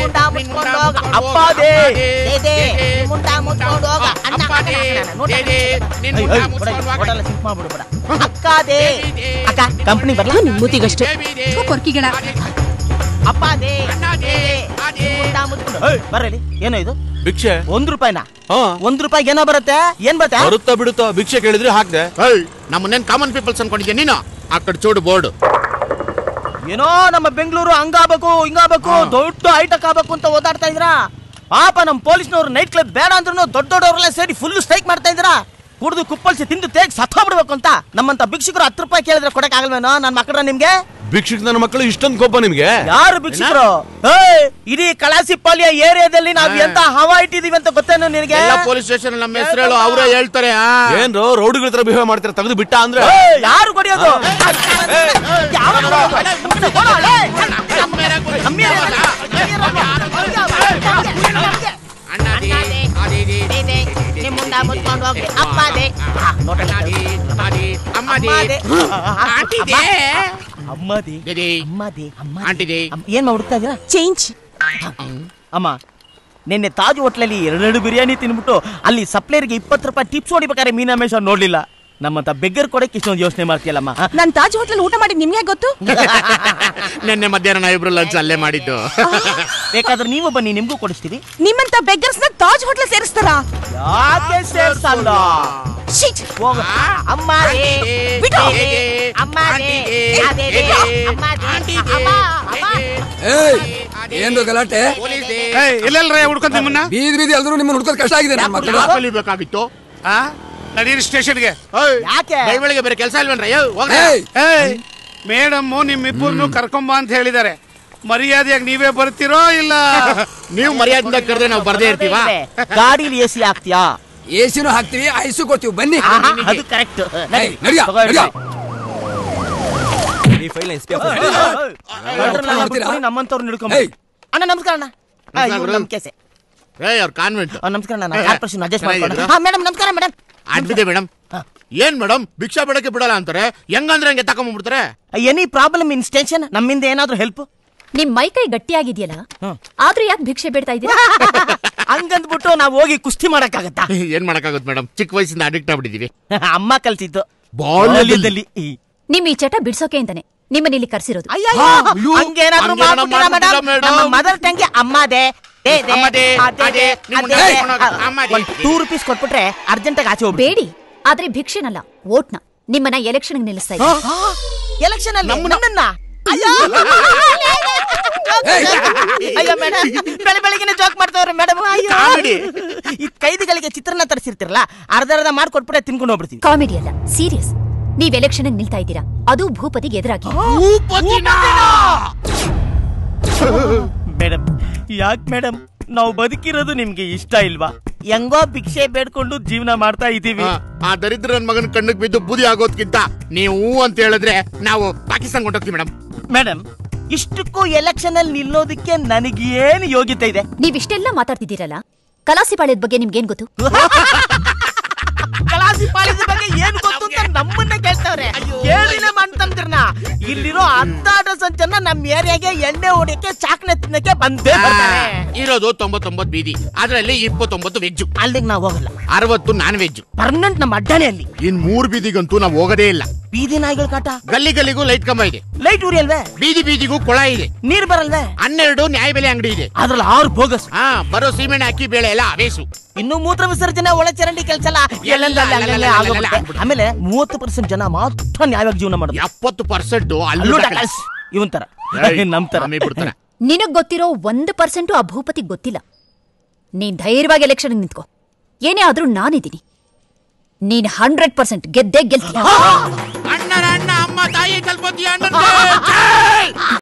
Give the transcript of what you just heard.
ಮುಂಡ ಮುಚ್ಕೊಂಡು ಹೋಗ. ಅಪ್ಪ ದೇ ದೇ ದೇ ಮುಂಡ ಮುಚ್ಕೊಂಡು ಹೋಗ. ಅಣ್ಣ ಹೋಟೆಲ್ ಸಿಂಕ್ ಮಾಡ್ಬಿಡು, ಬಿಡ. ಅಕ್ಕ ದೇ ಅಕ್ಕ ಕಂಪನಿ ಬರ್ಲಾ? ಮೂತಿಗಷ್ಟೇ. ಥು, ಕೊರ್ಕಿಗಳ. ಅಪ್ಪ ದೇ ದೇ, ದೇ. ಮುಂಡ ಮುಚ್ಕೊಂಡು. ಬರ್ರಿ ಏನೋ ಇದು? ಭಿಕ್ಷೆ. ಒಂದ್ ರೂಪಾಯಿನ? ಹಾ. ಒಂದ್ ರೂಪಾಯಿಗೆ ಏನೋ ಬರುತ್ತೆ? ಏನ್ ಬರುತ್ತೆ? ಬರುತ್ತಾ ಬಿಡುತ್ತಾ? ಭಿಕ್ಷೆ ಕೇಳಿದ್ರೆ ಹಾಕ್ದೆ. ನಮ್ಮನ್ನೇನ್ ಕಾಮನ್ ಪೀಪಲ್ಸ್ ಅನ್ಕೊಂಡಿದ್ಯಾ ನೀನು? ಆ ಕಡೆ ಚೂಡು ಬೋರ್ಡ್. ಏನೋ ನಮ್ಮ ಬೆಂಗಳೂರು ಹಂಗಾಗಬೇಕು ಹಿಂಗಾಗಬೇಕು ದೊಡ್ಡ ಹೈಟಕ್ ಆಗಬೇಕು ಅಂತ ಓದಾಡ್ತಾ ಇದ್ರ ಪಾಪ ನಮ್ಮ ಪೊಲೀಸ್ನವ್ರು ನೈಟ್ ಕ್ಲಬ್ ಬೇಡ ಅಂದ್ರೂ ದೊಡ್ಡ ದೊಡ್ಡವರೆಲ್ಲ ಸೇರಿ ಫುಲ್ ಸ್ಟ್ರೈಕ್ ಮಾಡ್ತಾ ಇದ್ರ ಕುಡಿದು ಕುಪ್ಪಲ್ಸಿ ತಿಂದು ತೇಗ್ ಸತ್ತೋಗ್ಬಿಡ್ಬೇಕು ಅಂತ. ನಮ್ಮಂತ ಭಿಕ್ಷುಕರು ಹತ್ತು ರೂಪಾಯಿ ಕೇಳಿದ್ರೆ ಕೊಡಕ್ ಆಗಲ್ವೇನೋ? ನನ್ನ ಮಕ್ಕಳ ನಿಮ್ಗೆ? ಭಿಕ್ಷಕ್ ನನ್ನ ಮಕ್ಕಳು ಇಷ್ಟೊಂದು ಕೋಪ ನಿಮ್ಗೆ? ಯಾರು ಭಿಕ್ಷುಕರು? ಏ ಇಡೀ ಕಳಾಸಿ ಪಾಳ್ಯ ಏರಿಯಾದಲ್ಲಿ ನಾವ್ ಎಂತ ಹವಾ ಇಟ್ಟಿದೀವಿ ಅಂತ ಗೊತ್ತೇನು ನಿನಗೆ? ಎಲ್ಲ ಪೊಲೀಸ್ ಸ್ಟೇಷನ್ ನಮ್ಮ ಹೆಸರು ಅವರೇ ಹೇಳ್ತಾರೆ ಏನ್ರೋ ರೌಡಿಗಳ ತರ ಬಿಹೇವ್ ಮಾಡ್ತಾರೆ ತೆಗೆದು ಬಿಟ್ಟ ಅಂದ್ರೆ? ಯಾರು ಕೊಡಿಯೋದು ದೇ. ದೇ ದೇ. ಅಮ್ಮ ದೇ. ಅಮ್ಮ ದೇ. ಆಂಟಿ ದೇ. ಅಮ್ಮ, ಏನ್ ಹುಡುಕ್ತಾ ಇದೀರಾ ಚೇಂಜ್ ಅಮ್ಮ ನಿನ್ನೆ ತಾಜ್ ಹೋಟ್ಲಲ್ಲಿ ಎರಡೆರಡು ಬಿರಿಯಾನಿ ತಿನ್ಬಿಟ್ಟು ಅಲ್ಲಿ ಸಪ್ಲೈರ್ಗೆ ಇಪ್ಪತ್ತು ರೂಪಾಯಿ ಟಿಪ್ಸ್ ಹೊಡಿಬೇಕಾದ್ರೆ ಮೀನಾಮೇಶ ನೋಡ್ಲಿಲ್ಲ ನಮ್ಮಂತ ಬೆಗ್ಗರ್ ಕೊಡಕ್ಕೆ ಇಷ್ಟೊಂದು ಯೋಚನೆ ಮಾಡ್ತೀಯಲ್ಲಮ್ಮ ನಾನು ತಾಜ್ ಹೋಟ್ಲಲ್ಲಿ ಊಟ ಮಾಡಿ ನಿಮ್ಗೆ ಗೊತ್ತು ನಿನ್ನೆ ಮಧ್ಯಾಹ್ನ ನಾವು ಇಬ್ರು ಲಂಚ್ ಅಲ್ಲೇ ಮಾಡಿದ್ದು ಬೇಕಾದ್ರೆ ನೀವು ಬನ್ನಿ ನಿಮ್ಗೂ ಕೊಡಿಸ್ತೀವಿ ನಿಮ್ಮಂತ ಬೆಗ್ಗರ್ಸ್ನ ನ ತಾಜ್ ಹೋಟ್ಲ್ ಸೇರಿಸ್ತಾರ ಯಾಕೆ ಸೇರ್ಸಲ್ಲ ಹೋಗ ಅಮ್ಮ ದೇ. ಬಿಡು. ದೇ, ದೇ. ಅಮ್ಮ ದೇ. ಅದೇ ದೇ. ಅಮ್ಮ ದೇ. ಅಮ್ಮ, ಅಮ್ಮ. ಏಯ್ ಏನು ಗಲಾಟೆ ಎಲ್ಲೆಲ್ರೇ ಹುಡ್ಕೊಂತ ನಿಮ್ಮನ್ನ ಬೀದಿ ಬೀದಿ ಎಲ್ರು ನಿಮ್ಮನ್ನ ಹುಡ್ಕೋದ್ ಕಷ್ಟ ಆಗಿದೆ ನಮ್ಮ ಮಕ್ಕಳು ಕಲಿಬೇಕಾಗಿತ್ತು ಆ ನಡೀರಿ ಸ್ಟೇಷನ್ಗೆ. ಯಾಕೆ? ಬೆಳಿಗ್ಗೆ ಬೇರೆ ಕೆಲಸ ಇಲ್ವೇನ್ರ? ಏಯ್ ಏಯ್. ಮೇಡಮ್ ನಿಮ್ಮಿಬ್ಬರನ್ನು ಕರ್ಕೊಂಬ ಅಂತ ಹೇಳಿದ್ದಾರೆ. ಮರ್ಯಾದೆಯಾಗಿ ನೀವೇ ಬರ್ತೀರೋ ಇಲ್ಲ? ನೀವು ಮರ್ಯಾದೆಯಿಂದ ಕರೆದ್ರೆ ನಾವು ಬರ್ದೇ ಇರ್ತೀವಾ? ಗಾಡಿಲಿ ಎಸಿ ಹಾಕ್ತೀಯಾ? ಎಸಿನೂ ಹಾಕ್ತೀವಿ ಐಸು ಕೊಡ್ತೀವಿ. ಬನ್ನಿ. ಅದು ಕರೆಕ್ಟ್. ಏಯ್, ನಡ್ಯೋ. ಮಾಡ್ತೀರಾ? ನಮ್ಮಂತವ್ರು ನಿಡ್ಕೊಂಡ್ ಏಯ್. ಅಣ್ಣ ನಮಸ್ಕಾರ ಅಣ್ಣ. ಆ, ನಮಸ್ಕಾರ. ನಮ್ ಕೇಸೆ ಏ ಅವ್ರ ಕಾನ್ವೆಂಟ್. ನಮಸ್ಕಾರ ಅಣ್ಣ. ಕಾರ್ಪೊರೇಷನ್ ಅಡ್ಜಸ್ಟ್ ಮಾಡ್ಕೊಂಡು? ಹಾ ಮೇಡಮ್ ನಮಸ್ಕಾರ ಮೇಡಮ್. ಅಡ್ಬಿದೆ ಮೇಡಮ್ ಏನ್ ಮೇಡಮ್ ಭಿಕ್ಷಾ ಬೇಡಕ್ಕೆ ಬಿಡಲ್ಲ ಅಂತಾರೆ. ಹೆಂಗಂದ್ರೆ ಹಂಗೆ ತಕೊಂಡ್ಬಿಡ್ತಾರೆ ಎನಿ ಪ್ರಾಬ್ಲಮ್ ಇನ್ ಸ್ಟೇಷನ್? ನಮ್ಮಿಂದ ಏನಾದ್ರೂ ಹೆಲ್ಪ್ ನಿಮ್ ಮೈ ಕೈ ಗಟ್ಟಿಯಾಗಿದೆಯಲ್ಲ. ಆದ್ರೂ ಯಾಕೆ ಭಿಕ್ಷೆ ಬೇಡ್ತಾ ಇದೀರಾ ಹಂಗಂದ್ಬಿಟ್ಟು ನಾವು ಹೋಗಿ ಕುಸ್ತಿ ಮಾಡಕ್ಕಾಗತ್ತಾ? ಏನ್ ಮಾಡಕ್ಕಾಗುತ್ತೆ ಮೇಡಮ್ ಚಿಕ್ಕ ವಯಸ್ಸಿಂದ ಅಡಿಕ್ಟ್ ಆಗ್ಬಿಟ್ಟಿದೀವಿ. ಅಮ್ಮ ಕಲ್ಸಿದ್ದು ಬಾಲ್ಯದಲ್ಲಿ. ನಿಮ್ ಈ ಚಟ ಬಿಡ್ಸೋಕೆ ಅಂತಾನೆ. ನಿಮ್ಮನ್ನ ಇಲ್ಲಿ ಕರ್ಸಿರೋದು. ಅಯ್ಯೋ, ಹಂಗೇನಾದ್ರೂ ಮದರ್ ತಂಗಿ ಅಮ್ಮ ಟೂ ರುಪೀಸ್ ಕೊಟ್ಬಿಟ್ರೆ ಅರ್ಜೆಂಟ್ ಆಗಿ ಆಚೆ ಹೋಗ್ಬಿಡಿ ಬೇಡಿ ಆದ್ರೆ ಭಿಕ್ಷೆನಲ್ಲ ವೋಟ್ನ ನಿಮ್ಮನ್ನ ಎಲೆಕ್ಷನ್ ನಿಲ್ಲಿಸ್ತಾ ಇದ್ದೀನಿ. ಎಲೆಕ್ಷನ್ ಅಲ್ಲಿ? ನಮ್ಮನ್ನ ಅಯ್ಯೋ! ಅಯ್ಯೋ ಮೇಡಮ್ ಬೆಳೆ ಬೆಳಿಗ್ಗೆ ಜೋಕ್ ಮಾಡ್ತಾವ್ರೆ ಮೇಡಮ್ ಅಯ್ಯೋ! ಕಾಮಿಡಿ. ಈ ಕೈದಿಗಳಿಗೆ ಚಿತ್ರನ ತರಿಸಿರ್ತಿರಲ್ಲ ಅರ್ಧ ಅರ್ಧ ಮಾಡ್ಕೊಟ್ಬಿಟ್ಟೆ ತಿನ್ಕೊಂಡು ಹೋಗ್ಬಿಡ್ತೀವಿ ಕಾಮಿಡಿ ಅಲ್ಲ ಸೀರಿಯಸ್ ನೀವ್ ಎಲೆಕ್ಷನ್ ನಿಲ್ತಾ ಇದ್ದೀರಾ ಅದು ಭೂಪತಿಗೆ ಎದುರಾಗಿ. ಯಾಕೆ ಮೇಡಮ್? ನಾವು ಬದುಕಿರೋದು ನಿಮ್ಗೆ ಇಷ್ಟ ಇಲ್ವಾ? ಹೆಂಗೋ ಭಿಕ್ಷೆ ಬೇಡ್ಕೊಂಡು ಜೀವನ ಮಾಡ್ತಾ ಇದೀವಿ ಆ, ದರಿದ್ರ ನನ್ ಮಗನ ಕಣ್ಣಿಗೆ ಬಿದ್ದು ಬೂದಿ ಆಗೋದ್ಕಿಂತ ನೀವು ಅಂತ ಹೇಳಿದ್ರೆ ನಾವು ಪಾಕಿಸ್ತಾನ್ ಹೊಂಟೋಗ್ತೀವಿ ಮೇಡಮ್. ಮೇಡಮ್ ಇಷ್ಟಕ್ಕೂ ಎಲೆಕ್ಷನ್ ಅಲ್ಲಿ ನಿಲ್ಲೋದಕ್ಕೆ ನನಗೇನು ಯೋಗ್ಯತೆ ಇದೆ? ನೀವ್ ಇಷ್ಟೆಲ್ಲ ಮಾತಾಡ್ತಿದ್ದೀರಲ್ಲ? ಕಲಾಸಿಪಾಳ್ಯದ ಬಗ್ಗೆ ನಿಮ್ಗೇನ್ ಗೊತ್ತು? ಕಲಾಸಿ ಪಾಳಿದ ಬಗ್ಗೆ ಏನ್ ಗೊತ್ತು? ಅಂತ ಇಲ್ಲಿರೋ ಹತ್ತಾರು ಜನ ನಮ್ ಏರಿಯಾಗೆ ಎಣ್ಣೆ ಹೊಡಿಯಕ್ಕೆ ಚಾಕ್ಲೆ ತಿನ್ನಕ್ಕೆ ಬಂದೇ ಬರ್ತಾರೆ. ಇರೋದು ತೊಂಬತ್ತೊಂಬತ್ತು ಬೀದಿ. ಅದ್ರಲ್ಲಿ ಇಪ್ಪತ್ತೊಂಬತ್ತು ವೆಜ್ಜು. ಅಲ್ಲಿಗೆ ನಾವು ಹೋಗಲ್ಲ. ಅರವತ್ತು ನಾನ್ ವೆಜ್ ಪರ್ಮನೆಂಟ್ ನಮ್ಮ ಅಡ್ಡಾನೆ ಅಲ್ಲಿ ಇನ್ ಮೂರ್ ಬೀದಿಗಂತೂ ನಾವು ಹೋಗದೇ ಇಲ್ಲ. ಬೀದಿ ನಾಯಿಗಳ ಕಾಟ? ಗಲ್ಲಿ ಗಲ್ಲಿಗೂ ಲೈಟ್ ಕಂಬ ಇದೆ. ಲೈಟ್ ಉರಿ ಅಲ್ವೇ? ಬೀದಿ ಬೀದಿಗೂ ಕೊಳ ಇದೆ. ನೀರ್ ಬರಲ್ವೇ? ಹನ್ನೆರಡು ನ್ಯಾಯಬೆಲೆ ಅಂಗಡಿ ಇದೆ. ಅದ್ರಲ್ಲಿ ಆರು ಬೋಗಸ್. ಹಾ ಬರೋ ಸೀಮೆಣ್ಣೆ ಅಕ್ಕಿ ಬೇಳೆ ಎಲ್ಲ ಅವೇಸು. ಇನ್ನು ಮೂತ್ರ ವಿಸರ್ಜನೆ ಒಳ ಚರಂಡಿ ಕೆಲಸ. ಆಮೇಲೆ ಮೂವತ್ತು ಪರ್ಸೆಂಟ್ ಜನ ಮಾತ್ರ ನ್ಯಾಯವಾಗಿ ಜೀವನ ಮಾಡೋದು. ಎಪ್ಪತ್ತು ಪರ್ಸೆಂಟ್ ಅಲ್ಲೂ. ಇವನ್ ತರ. ನಮ್ ತರ. ನಿನಗ್ ಗೊತ್ತಿರೋ ಒಂದು ಪರ್ಸೆಂಟು ಆ ಭೂಪತಿಗ್ ಗೊತ್ತಿಲ್ಲ. ನೀನ್ ಧೈರ್ಯವಾಗಿ ಎಲೆಕ್ಷನ್ ನಿಂತ್ಕೋ. ಏನೇ ಆದ್ರೂ ನಾನಿದ್ದೀನಿ. ನೀನ್ ಹಂಡ್ರೆಡ್ ಪರ್ಸೆಂಟ್ ಗೆದ್ದೇ ಗೆಲ್ತೀಯ. ಅಣ್ಣನ ಅಣ್ಣ